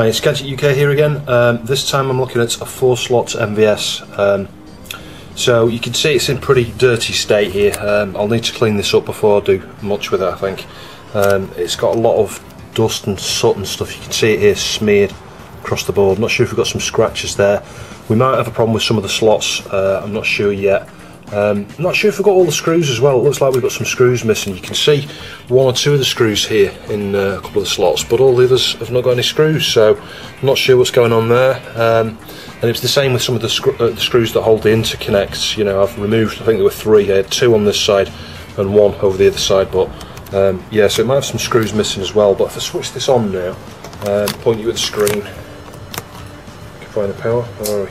Hi, it's Gadget UK here again. Um, this time I'm looking at a four slot MVS. Um, so you can see it's in pretty dirty state here. Um, I'll need to clean this up before I do much with it I think. Um, it's got a lot of dust and soot and stuff. You can see it here smeared across the board. I'm not sure if we've got some scratches there. We might have a problem with some of the slots. Uh, I'm not sure yet. Um, I'm not sure if we've got all the screws as well. It looks like we've got some screws missing. You can see one or two of the screws here in uh, a couple of the slots, but all the others have not got any screws, so I'm not sure what's going on there. Um, and it's the same with some of the, uh, the, screws that hold the interconnects. You know, I've removed, I think there were three. Had two on this side and one over the other side, but um, yeah, so it might have some screws missing as well. But if I switch this on now, um, point you at the screen, can find the power. Where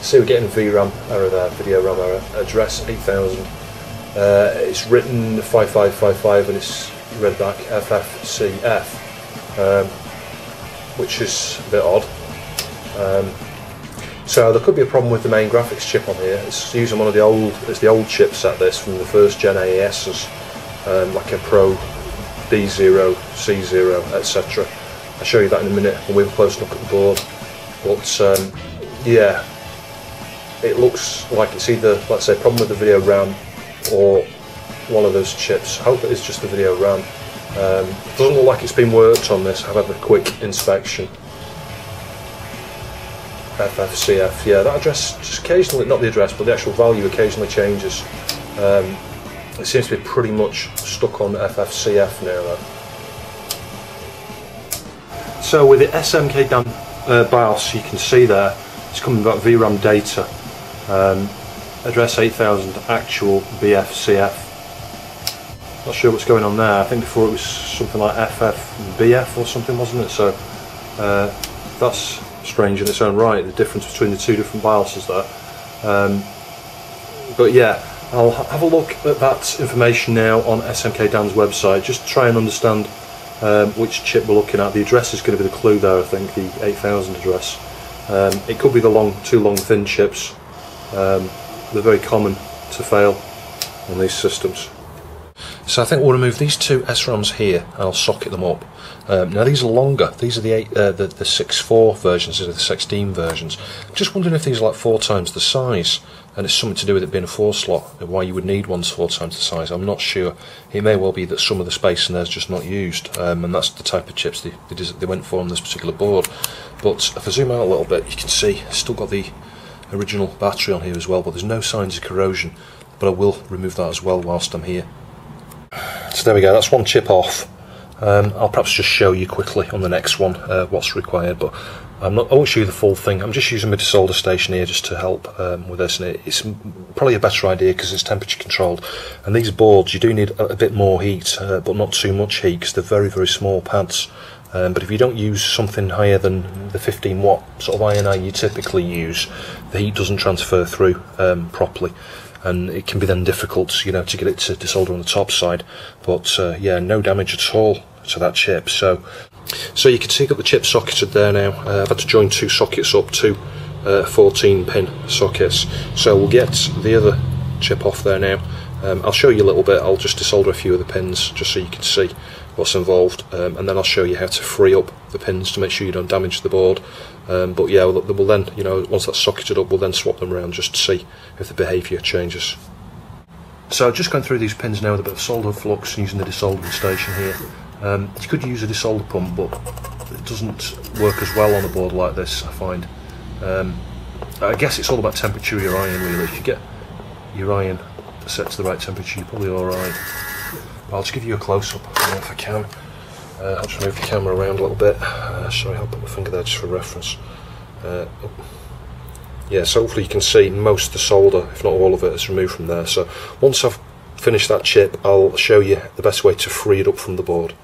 See, we're getting VRAM error there, video RAM error, address 8000. Uh, it's written 5555 and it's read back FFCF, um, which is a bit odd. Um, so there could be a problem with the main graphics chip on here. It's using one of the old, it's the old chipset this from the first gen AESs, um, like a Pro B0, C0, etc. I'll show you that in a minute when we have a close look at the board. But um, yeah, it looks like it's either, let's say, problem with the video RAM or one of those chips. I hope it is just the video RAM. Um, doesn't look like it's been worked on this. I've had a quick inspection. FFCF, yeah, that address just occasionally, not the address, but the actual value occasionally changes. Um, it seems to be pretty much stuck on FFCF now though. So with the SMK DAN uh, BIOS, you can see there, it's coming back VRAM data um, address 8000 actual BFCF. Not sure what's going on there. I think before it was something like FFBF or something, wasn't it? So uh, that's strange in its own right. The difference between the two different BIOSes there. Um, but yeah, I'll have a look at that information now on SMK Dan's website. Just try and understand um, which chip we're looking at. The address is going to be the clue there. I think the 8000 address. Um, it could be the long, two long thin chips um, they're very common to fail on these systems. So I think we'll remove these two SRAMs here and I'll socket them up. Um, now these are longer. These are the eight, uh, the, the 6.4 versions, these are the 16 versions. Just wondering if these are like four times the size and it's something to do with it being a four slot and why you would need ones four times the size. I'm not sure. It may well be that some of the space in there is just not used um, and that's the type of chips they, they, they went for on this particular board. But if I zoom out a little bit you can see still got the original battery on here as well, but there's no signs of corrosion. But I will remove that as well whilst I'm here. So there we go, that's one chip off. Um, I'll perhaps just show you quickly on the next one uh, what's required, but I'm not, I won't show you the full thing. I'm just using my desolder station here just to help um, with this, and it's probably a better idea because it's temperature controlled. And these boards, you do need a, a bit more heat, uh, but not too much heat because they're very, very small pads. Um, but if you don't use something higher than the 15 watt sort of INI you typically use, the heat doesn't transfer through um, properly, and it can be then difficult, you know, to get it to desolder on the top side. But uh, yeah, no damage at all to that chip. So, so you can see I've got the chip socketed there now. Uh, I've had to join two sockets up, two uh, 14 pin sockets. So we'll get the other chip off there now. Um, I'll show you a little bit. I'll just desolder a few of the pins just so you can see what's involved um, and then I'll show you how to free up the pins to make sure you don't damage the board. Um, but yeah we'll, we'll, then you know once that's socketed up we'll then swap them around just to see if the behaviour changes. So I've just going through these pins now with a bit of solder flux using the desoldering station here. Um, you could use a desolder pump but it doesn't work as well on a board like this I find. Um, I guess it's all about temperature of your iron really. If you get your iron set to the right temperature you're probably alright I'll just give you a close-up if I can. Uh, I'll just move the camera around a little bit. Uh, sorry, I'll put my finger there just for reference. Uh, oh. yeah, so hopefully you can see most of the solder, if not all of it, is removed from there. So once I've finished that chip, I'll show you the best way to free it up from the board.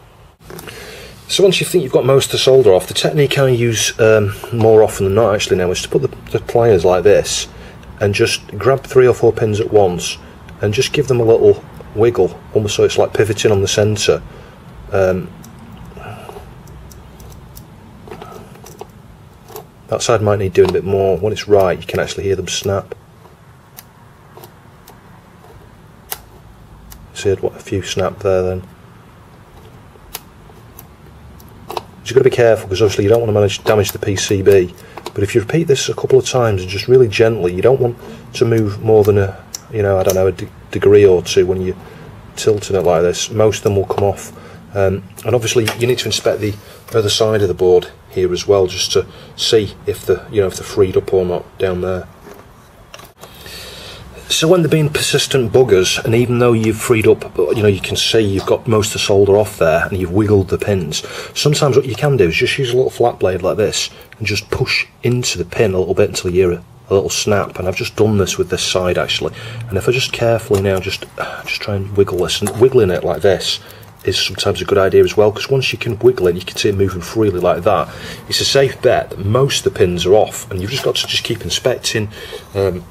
So once you think you've got most of the solder off, the technique I use um, more often than not actually now is to put the, the pliers like this and just grab three or four pins at once and just give them a little wiggle, almost so it's like pivoting on the centre. Um, that side might need doing a bit more. When it's right, you can actually hear them snap. See, what a few snap there then. you've got to be careful because obviously you don't want to manage damage the PCB. But if you repeat this a couple of times and just really gently, you don't want to move more than a, you know, I don't know, a degree or two when you're tilting it like this. Most of them will come off. Um, and obviously you need to inspect the other side of the board here as well just to see if the you know if they're freed up or not down there. So when they're being persistent buggers, and even though you've freed up, you know, you can see you've got most of the solder off there, and you've wiggled the pins. Sometimes what you can do is just use a little flat blade like this, and just push into the pin a little bit until you hear a, little snap. And I've just done this with this side actually. And if I just carefully now just just try and wiggle this, and wiggling it like this is sometimes a good idea as well because once you can wiggle it, you can see it moving freely like that. It's a safe bet that most of the pins are off, and you've just got to just keep inspecting. Um,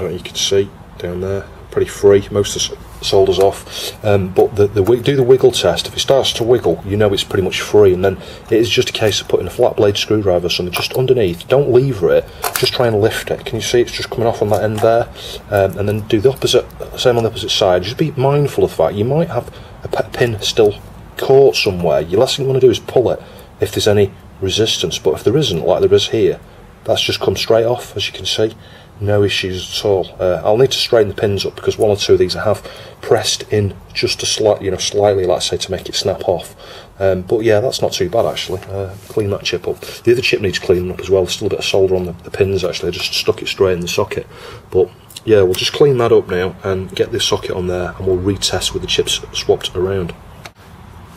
you can see down there, pretty free. Most of the solder's off, um, but the, the do the wiggle test. If it starts to wiggle, you know it's pretty much free, and then it is just a case of putting a flat blade screwdriver or something just underneath. Don't lever it. Just try and lift it. Can you see it's just coming off on that end there? Um, and then do the opposite, same on the opposite side. Just be mindful of that. You might have a pin still caught somewhere, your last thing you want to do is pull it if there's any resistance. But if there isn't, like there is here, that's just come straight off, as you can see. No issues at all. Uh, I'll need to straighten the pins up because one or two of these I have pressed in just a slight, you know, slightly, like I say, to make it snap off. Um, but yeah, that's not too bad actually. Uh, clean that chip up. The other chip needs cleaning up as well. There's still a bit of solder on the, the pins actually. I just stuck it straight in the socket. But yeah, we'll just clean that up now and get this socket on there and we'll retest with the chips swapped around.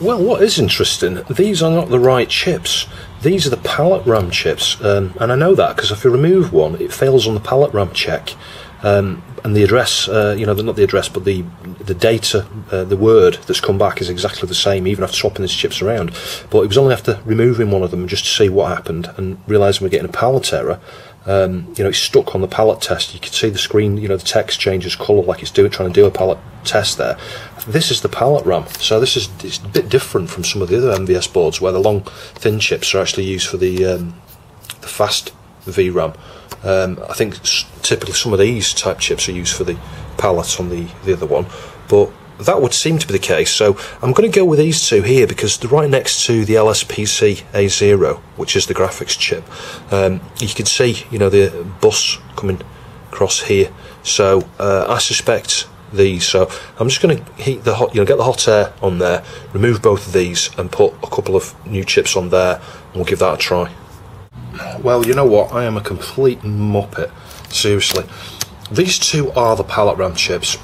Well, what is interesting, these are not the right chips. These are the palette RAM chips, um, and I know that because if you remove one, it fails on the palette RAM check. Um, and the address, uh, you know, not the address, but the the data, uh, the word that's come back is exactly the same, even after swapping these chips around. But it was only after removing one of them just to see what happened and realising we're getting a palette error um, you know, it's stuck on the palette test. You can see the screen, you know, the text changes colour like it's doing, trying to do a palette test there. This is the palette RAM, so this is it's a bit different from some of the other MVS boards where the long, thin chips are actually used for the um, the fast VRAM. Um, I think typically some of these type chips are used for the palette on the the other one, but that would seem to be the case. So I'm going to go with these two here because they're right next to the LSPC A0, which is the graphics chip. Um, you can see, you know, the bus coming across here. So uh, I suspect these. So I'm just going to heat the hot, you know, get the hot air on there, remove both of these, and put a couple of new chips on there, and we'll give that a try. Well, you know what? I am a complete muppet. Seriously, these two are the palette RAM chips.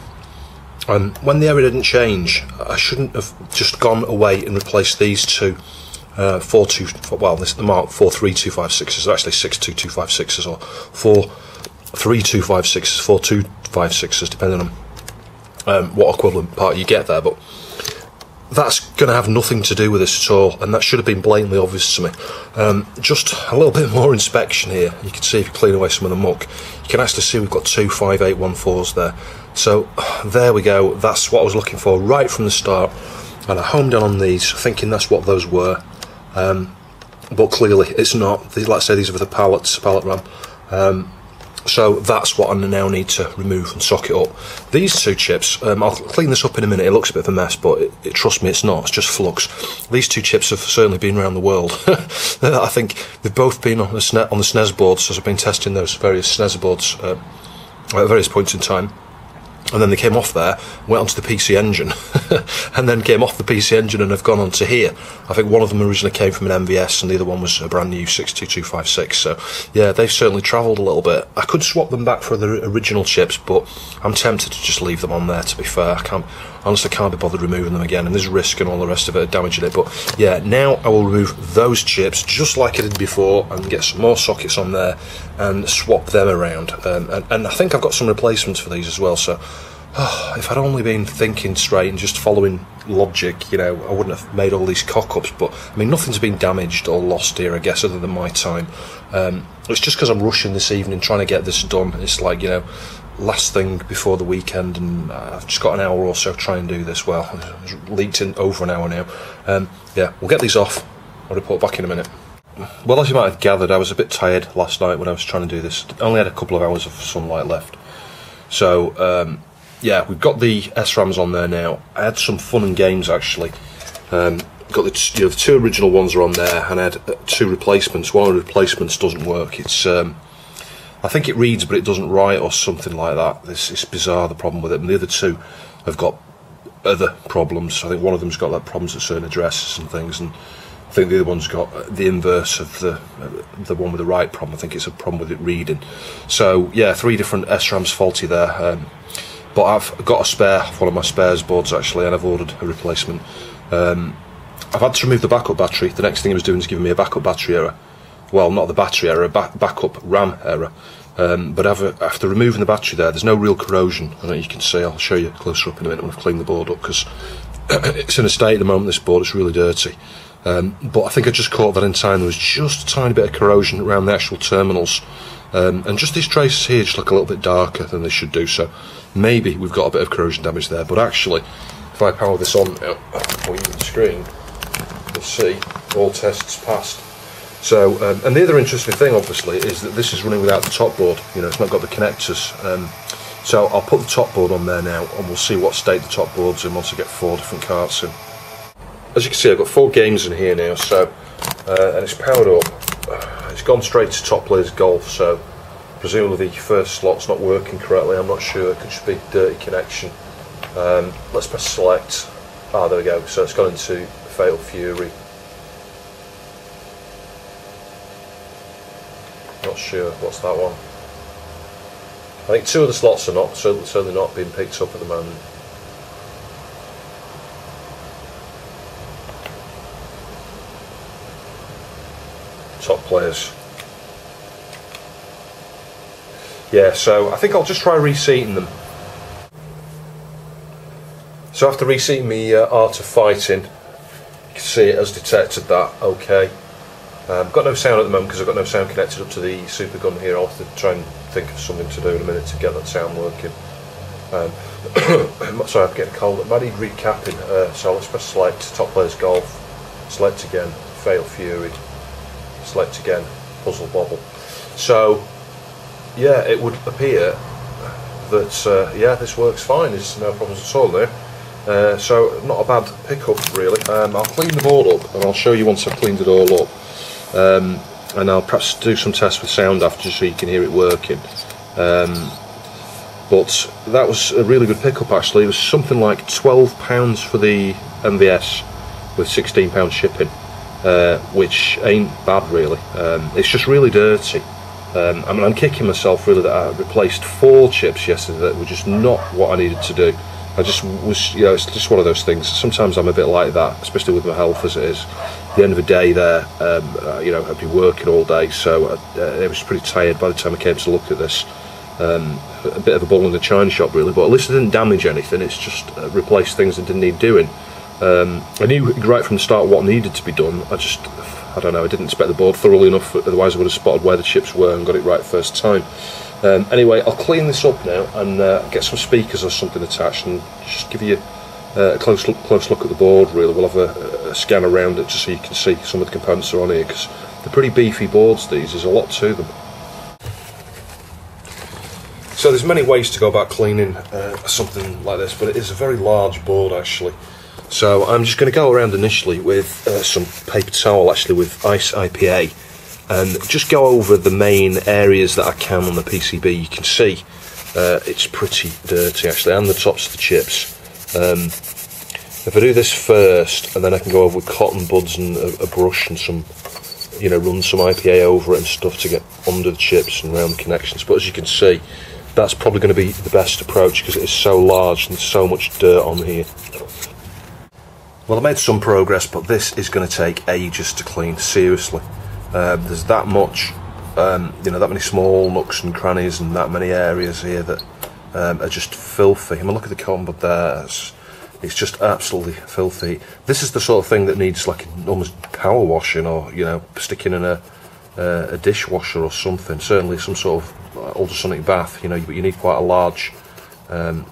Um, when the area didn't change, I shouldn't have just gone away and replaced these two. Uh, four two well this the mark four three two five sixes actually six two two five sixes or four three two five sixes four two five sixes depending on um, what equivalent part you get there. But that's going to have nothing to do with this at all and that should have been blatantly obvious to me. Um, just a little bit more inspection here. You can see if you clean away some of the muck. You can actually see we've got two 5814s there so there we go. That's what I was looking for right from the start. And I homed in on these, thinking that's what those were. Um, but clearly it's not. These, Let's say these are the palettes, palette RAM. Um, so that's what I now need to remove and socket up. These two chips, um, I'll clean this up in a minute. It looks a bit of a mess, but it, it, trust me, it's not. It's just flux. These two chips have certainly been around the world. I think they've both been on the, SNES, on the SNES boards, as I've been testing those various SNES boards uh, at various points in time and then they came off there, went onto the PC Engine, and then came off the PC Engine and have gone onto here. I think one of them originally came from an MVS, and the other one was a brand new 62256. So, yeah, they've certainly travelled a little bit. I could swap them back for the original chips, but I'm tempted to just leave them on there. To be fair, I can't honestly can't be bothered removing them again, and there's risk and all the rest of it damaging it. But yeah, now I will remove those chips just like I did before, and get some more sockets on there, and swap them around. Um, and, and I think I've got some replacements for these as well. So oh, if I'd only been thinking straight and just following logic, you know, I wouldn't have made all these cock ups. But I mean, nothing's been damaged or lost here, I guess, other than my time. Um, it's just because I'm rushing this evening trying to get this done. It's like, you know, last thing before the weekend, and I've just got an hour or so to try and do this. Well, it's leaked in over an hour now. Um, yeah, we'll get these off. I'll report back in a minute. Well, as you might have gathered, I was a bit tired last night when I was trying to do this. Only had a couple of hours of sunlight left. So, um, yeah, we've got the SRAMs on there now. I had some fun and games actually. Um, got the, you know, two original ones are on there, and I had uh, two replacements. One of the replacements doesn't work. It's um, I think it reads, but it doesn't write, or something like that. It's, it's bizarre the problem with it. And the other two have got other problems. I think one of them's got like problems at certain addresses and things, and I think the other one's got the inverse of the the one with the right problem. I think it's a problem with it reading. So yeah, three different SRAMs faulty there. Um, but I've got a spare, one of my spares boards actually, and I've ordered a replacement. Um, I've had to remove the backup battery. The next thing it was doing is giving me a backup battery error. Well, not the battery error, ba backup RAM error. Um, but after removing the battery there, there's no real corrosion. I know you can see, I'll show you closer up in a minute when I've cleaned the board up because it's in a state at the moment, this board, it's really dirty. Um, but I think I just caught that in time. There was just a tiny bit of corrosion around the actual terminals. Um, and just these traces here just look a little bit darker than they should do. So maybe we've got a bit of corrosion damage there. But actually, if I power this on the screen, you'll see all tests passed. So, um, and the other interesting thing, obviously, is that this is running without the top board. You know, it's not got the connectors. Um, so I'll put the top board on there now, and we'll see what state the top board's in once I get four different carts in. As you can see, I've got four games in here now, so uh, and it's powered up. It's gone straight to top players golf, so presumably the first slot's not working correctly. I'm not sure. It could just be a dirty connection. Um, let's press select. Ah, there we go. So it's gone into Fatal Fury. Sure. What's that one? I think two of the slots are not, so certainly not being picked up at the moment. Top players. Yeah, so I think I'll just try reseating them. So after reseating me uh, Art of Fighting, you can see it has detected that, okay. Um, got no sound at the moment because I've got no sound connected up to the super gun here. I'll have to try and think of something to do in a minute to get that sound working. Um, sorry, I'm getting cold. I need recapping. Uh, so let's press select, top players golf, select again, Fatal Fury, select again, puzzle bobble. So, yeah, it would appear that, uh, yeah, this works fine. There's no problems at all there. Uh, so, not a bad pickup really. Um, I'll clean the board up and I'll show you once I've cleaned it all up. Um, and I'll perhaps do some tests with sound after so you can hear it working. Um, but that was a really good pickup actually. It was something like £12 for the MVS with £16 shipping, uh, which ain't bad really. Um, it's just really dirty. Um, I mean, I'm kicking myself really that I replaced four chips yesterday that were just not what I needed to do. I just was, you know, it's just one of those things. Sometimes I'm a bit like that, especially with my health as it is. The end of the day, there, um, uh, you know, I'd be working all day, so I, uh, I, was pretty tired by the time I came to look at this. Um, a bit of a bull in the china shop, really, but at least it didn't damage anything. It's just uh, replaced things that didn't need doing. Um, I knew right from the start what needed to be done. I just, I don't know, I didn't inspect the board thoroughly enough. Otherwise, I would have spotted where the chips were and got it right first time. Um, anyway, I'll clean this up now and uh, get some speakers or something attached and just give you uh, a close look, close look at the board. Really, we'll have a, a, scan around it just so you can see some of the components are on here because they're pretty beefy boards. These there's a lot to them. So there's many ways to go about cleaning uh, something like this, but it is a very large board actually. So I'm just going to go around initially with uh, some paper towel, actually with ice IPA and just go over the main areas that I can on the PCB. You can see uh, it's pretty dirty actually, and the tops of the chips. Um, if I do this first, and then I can go over with cotton buds and a, a, brush and some, you know, run some IPA over it and stuff to get under the chips and round the connections. But as you can see, that's probably going to be the best approach because it is so large and so much dirt on here. Well, I made some progress, but this is going to take ages to clean, seriously. Uh, there's that much, um, you know, that many small nooks and crannies and that many areas here that um, are just filthy. I mean, look at the combo there. It's, it's, just absolutely filthy. This is the sort of thing that needs like almost power washing or, you know, sticking in a, uh, a dishwasher or something. Certainly some sort of ultrasonic bath, you know, but you need quite a large um,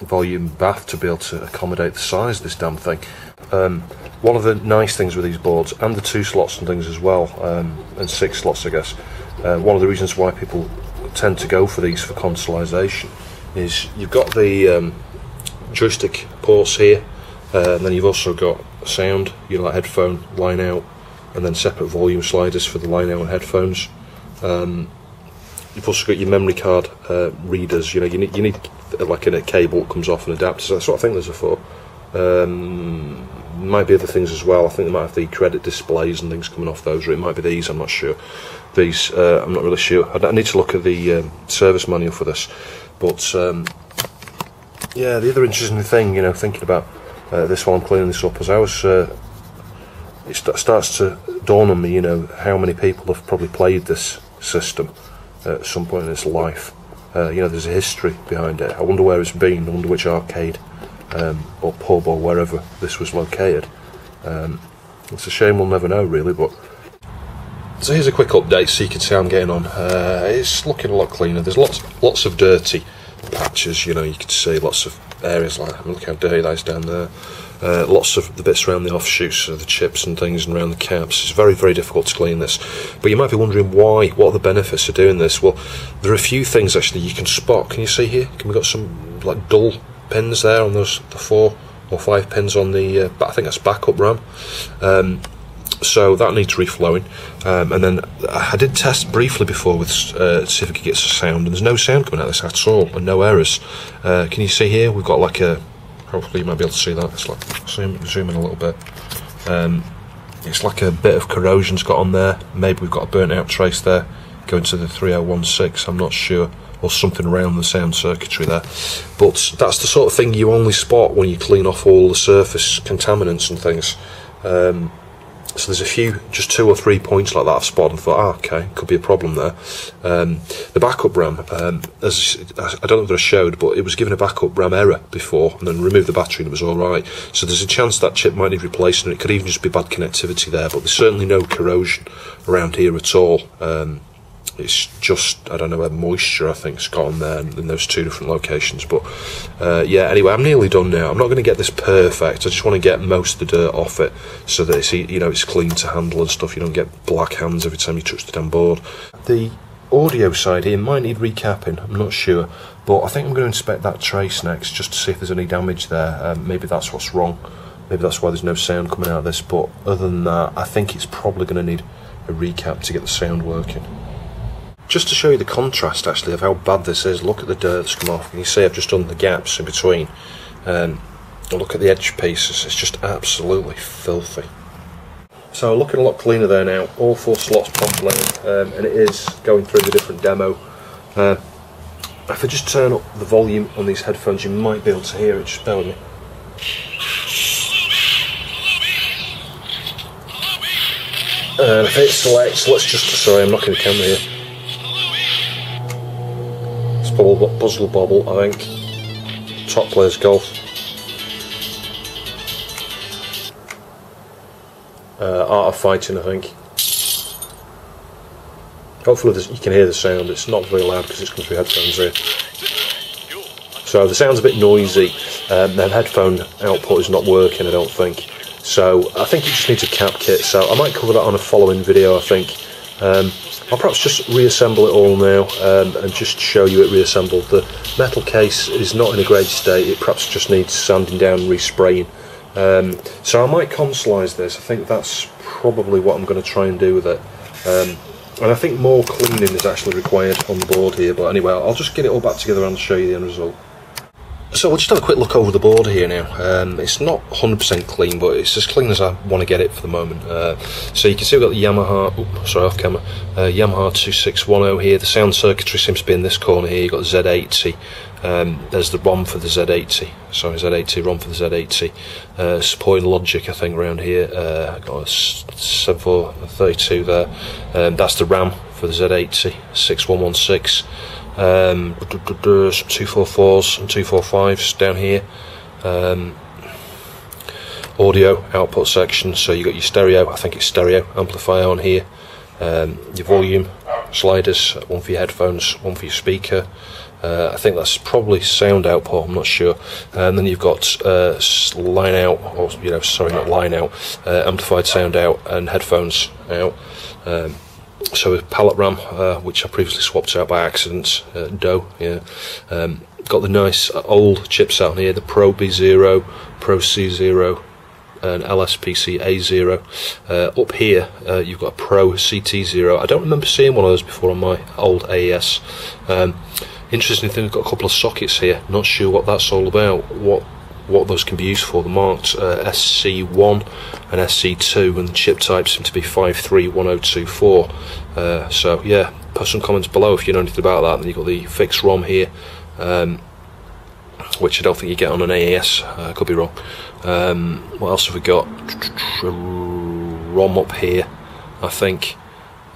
volume bath to be able to accommodate the size of this damn thing. Um, one of the nice things with these boards, and the two slots and things as well, um, and six slots, I guess, uh, one of the reasons why people tend to go for these for consolisation is you've got the um, joystick ports here, Uh, and then you've also got sound, you know, like headphone line out, and then separate volume sliders for the line out and headphones. Um, you've also got your memory card uh, readers. You know, you need you need like a cable that comes off an adapter. So that's what I think those are for. Um, might be other things as well. I think they might have the credit displays and things coming off those, or it might be these. I'm not sure. These, uh, I'm not really sure. I, I need to look at the um, service manual for this. But um, yeah, the other interesting thing, you know, thinking about uh, this while I'm cleaning this up, as I was, uh, it st- starts to dawn on me, you know, how many people have probably played this system at some point in its life. Uh, you know, there's a history behind it. I wonder where it's been. I wonder which arcade um, or pub or wherever this was located. Um, it's a shame we'll never know, really. But so here's a quick update, so you can see how I'm getting on. Uh, it's looking a lot cleaner. There's lots, lots of dirty patches. You know, you can see lots of areas like. Look how dirty that is down there. Uh, lots of the bits around the offshoots of the chips and things and around the caps. It's very, very difficult to clean this. But you might be wondering why, what are the benefits of doing this? Well, there are a few things actually you can spot. Can you see here? Can we got some like dull pins there on those the four or five pins on the, uh, I think that's backup RAM. Um, so that needs reflowing. Um, and then I did test briefly before with uh, see if we could get sound, and there's no sound coming out of this at all, and no errors. Uh, can you see here? We've got like a. Hopefully, you might be able to see that. It's like zoom, zoom in a little bit. Um, it's like a bit of corrosion's got on there. Maybe we've got a burnt out trace there going to the 3016. I'm not sure or something around the sound circuitry there. But that's the sort of thing you only spot when you clean off all the surface contaminants and things. Um, so there's a few, just two or three points like that I've spotted and thought, ah, okay, could be a problem there. Um, the backup RAM, um, as I don't know if I showed, but it was given a backup RAM error before, and then removed the battery and it was all right. So there's a chance that chip might need replacing. It could even just be bad connectivity there, but there's certainly no corrosion around here at all. Um, it's just I don't know where moisture I think's got on there in those two different locations. But uh, yeah, anyway, I'm nearly done now. I'm not going to get this perfect. I just want to get most of the dirt off it so that it's you know it's clean to handle and stuff. You don't get black hands every time you touch the damn board. The audio side here might need recapping. I'm not sure, but I think I'm going to inspect that trace next just to see if there's any damage there. Um, maybe that's what's wrong. Maybe that's why there's no sound coming out of this. But other than that, I think it's probably going to need a recap to get the sound working. Just to show you the contrast actually of how bad this is, look at the dirt that's come off. You see I've just done the gaps in between. Um, look at the edge pieces, it's just absolutely filthy. So looking a lot cleaner there now, all four slots populated, um, and it is going through the different demo. Uh, if I just turn up the volume on these headphones, you might be able to hear it, just bear with me. And if it selects, let's just, sorry I'm knocking the camera here. Bubble, Buzzle Bobble, I think. Top players golf. Uh, Art of Fighting, I think. Hopefully you can hear the sound. It's not very loud because it's coming through headphones here. So the sound's a bit noisy. Um, the headphone output is not working, I don't think. So I think it just needs a cap kit. So I might cover that on a following video, I think. Um, I'll perhaps just reassemble it all now um, and just show you it reassembled. The metal case is not in a great state, it perhaps just needs sanding down and respraying. Um, so I might consoleise this, I think that's probably what I'm going to try and do with it. Um, and I think more cleaning is actually required on the board here, but anyway, I'll just get it all back together and show you the end result. So we'll just have a quick look over the board here now. Um, it's not 100% clean, but it's as clean as I want to get it for the moment. Uh, so you can see we've got the Yamaha, sorry, off camera, uh, Yamaha 2610 here. The sound circuitry seems to be in this corner here. You've got Z80. Um, there's the ROM for the Z80. Sorry, Z80, ROM for the Z80. Uh, supporting logic, I think, around here. Uh, got a 7432 there. Um, that's the RAM for the Z80, 6116 um, some 244s and 245s down here. Um, audio output section, so you got your stereo, I think it's stereo amplifier on here, um, your volume sliders, one for your headphones, one for your speaker. Uh, I think that's probably sound output. I'm not sure. And then you've got uh, line out, or you know, sorry, not line out, uh, amplified sound out, and headphones out. So a palette RAM, uh, which I previously swapped out by accident, uh, Doe, yeah. Um, got the nice old chips out here, the Pro B0, Pro C0, and LSPC A0. Uh, up here, uh, you've got a Pro CT0. I don't remember seeing one of those before on my old AES. Um, interesting thing, I've got a couple of sockets here. Not sure what that's all about. What what those can be used for. The marks uh, SC1 and SC2, and the chip types seem to be 531024. Uh, so yeah, put some comments below if you know anything about that. And you've got the fixed ROM here. Um, which I don't think you get on an AES. Uh, could be wrong. Um, what else have we got? ROM up here, I think.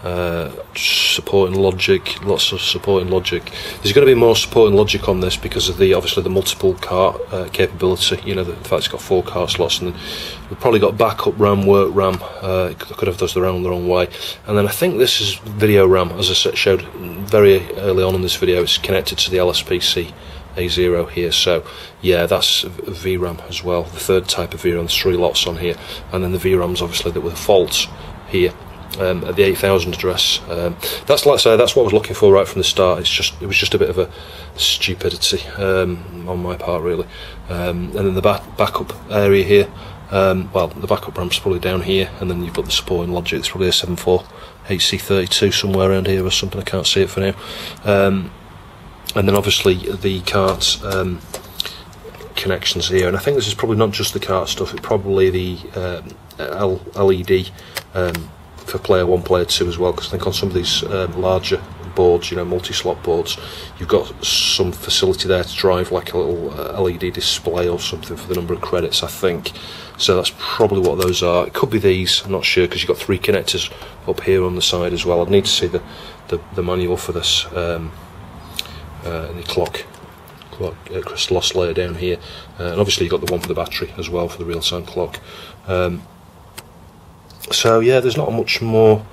Uh, supporting logic, lots of supporting logic. There's going to be more supporting logic on this because of the obviously the multiple cart uh, capability. You know, the, fact it's got four cart slots, and we've probably got backup RAM, work RAM. Uh, could have those the wrong the wrong way, and then I think this is video RAM, as I showed very early on in this video. It's connected to the LSPC a0 here so yeah that's VRAM as well the third type of VRAM there's three lots on here and then the VRAMs obviously that with faults here um, at the 8000 address. Um, that's like I say that's what I was looking for right from the start. It's just it was just a bit of a stupidity um, on my part really. Um, and then the back, backup area here um, well the backup RAM's probably down here and then you've got the supporting logic it's probably a 7.4 HC32 somewhere around here or something. I can't see it for now. Um, and then obviously the cart um, connections here. And I think this is probably not just the cart stuff it's probably the um, LED um, for player 1 player 2 as well because I think on some of these um, larger boards you know multi-slot boards you've got some facility there to drive like a little uh, LED display or something for the number of credits I think. So that's probably what those are. It could be these I'm not sure because you've got three connectors up here on the side as well. I'd need to see the, the, the manual for this um, uh, the clock clock uh, crystal oscillator down here. Uh, and obviously you've got the one for the battery as well for the real-time clock. Um, so yeah there's not much more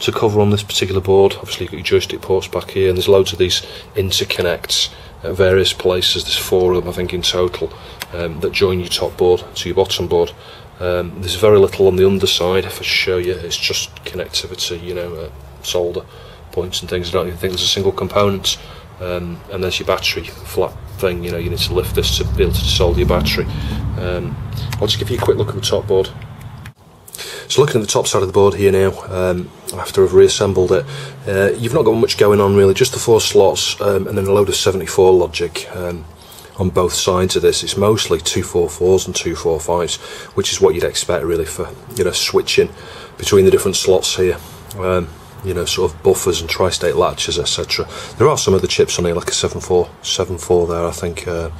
to cover on this particular board. Obviously you've got your joystick ports back here and there's loads of these interconnects at various places. There's four of them I think in total um, that join your top board to your bottom board. Um, there's very little on the underside if I show you. It's just connectivity you know uh, solder points and things. I don't even think there's a single component. Um, and there's your battery flat thing you know you need to lift this to be able to solder your battery. Um, I'll just give you a quick look at the top board so looking at the top side of the board here now um, after I've reassembled it uh, you've not got much going on really just the four slots um, and then a load of 74 logic um, on both sides of this it's mostly 244s and 245s which is what you'd expect really for you know switching between the different slots here um, you know, sort of buffers and tri-state latches, etc. There are some other chips on here, like a 7474 there, I think. Uh,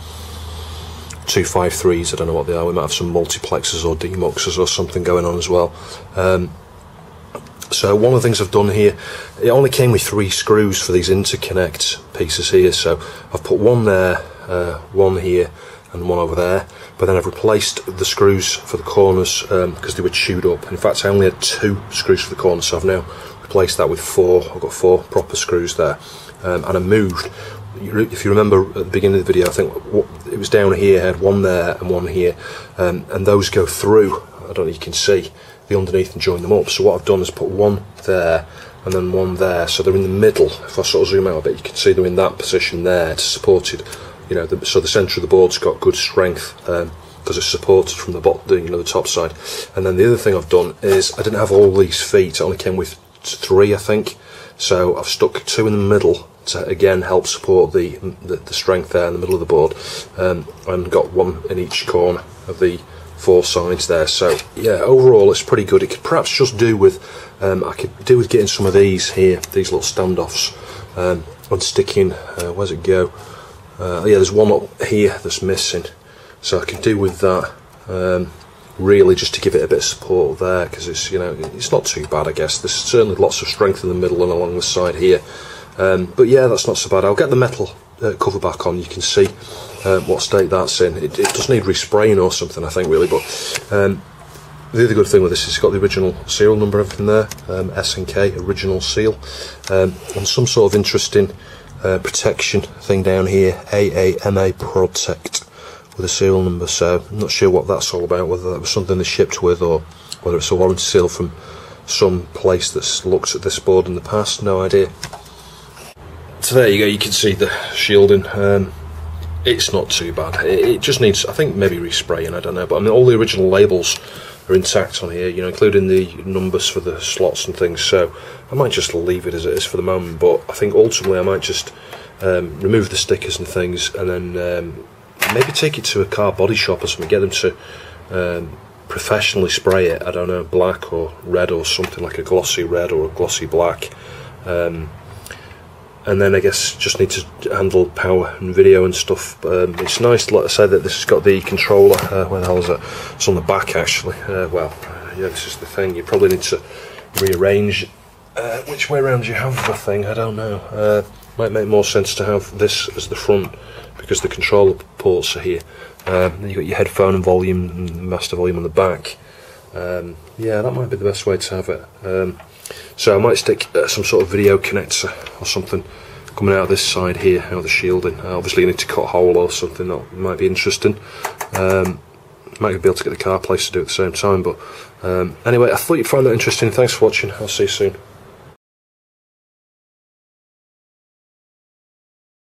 253s, I don't know what they are. We might have some multiplexers or demuxers or something going on as well. Um, so one of the things I've done here, it only came with three screws for these interconnect pieces here. So I've put one there, uh, one here, and one over there. But then I've replaced the screws for the corners because um, they were chewed up. In fact, I only had two screws for the corners, so I've now replaced that with four. I've got four proper screws there, um, and I moved. If you remember at the beginning of the video, I think it was down here, had one there and one here, um, and those go through. I don't know if you can see the underneath and join them up. So what I've done is put one there and then one there, so they're in the middle. If I sort of zoom out a bit, you can see they're in that position there to support it. You know, the, so the centre of the board's got good strength. Um, because it's supported from the bottom, you know, the top side. And then the other thing I've done is I didn't have all these feet. I only came with three, I think. So I've stuck two in the middle to again help support the the, the strength there in the middle of the board, um, and got one in each corner of the four sides there. So yeah, overall it's pretty good. It could perhaps just do with um, I could do with getting some of these here, these little standoffs, um, and sticking. Uh, where's it go? Uh, yeah, there's one up here that's missing, so I can do with that. Um, really just to give it a bit of support there because it's you know it's not too bad I guess. There's certainly lots of strength in the middle and along the side here. Um, but yeah that's not so bad. I'll get the metal uh, cover back on. You can see uh, what state that's in. It, it, does need respraying or something I think really but um, the other good thing with this is it's got the original serial number everything there um, SNK original seal. Um, and some sort of interesting uh, protection thing down here AAMA Protect with a serial number. So I'm not sure what that's all about. Whether that was something they shipped with, or whether it's a warranty seal from some place that's looked at this board in the past. No idea. So there you go. You can see the shielding. Um, it's not too bad. It, it just needs, I think, maybe respraying. I don't know, but I mean, all the original labels are intact on here. You know, including the numbers for the slots and things. So I might just leave it as it is for the moment. But I think ultimately I might just um, remove the stickers and things, and then um, maybe take it to a car body shop or something. Get them to um, professionally spray it. I don't know, black or red or something like a glossy red or a glossy black. Um, and then I guess just need to handle power and video and stuff. Um, it's nice, like I said, that this has got the controller. Uh, where the hell is it? It's on the back actually. Uh, well, uh, yeah, this is the thing. You probably need to rearrange uh, which way around you have the thing. I don't know. Might make more sense to have this as the front because the controller ports are here. Um, then you've got your headphone and volume and master volume on the back. Um, yeah, that might be the best way to have it. Um, so I might stick uh, some sort of video connector or something coming out of this side here, out of the shielding. Uh, obviously you need to cut a hole or something, that might be interesting. Um, might be able to get the car place to do at the same time, but um, anyway, I thought you'd find that interesting. Thanks for watching, I'll see you soon.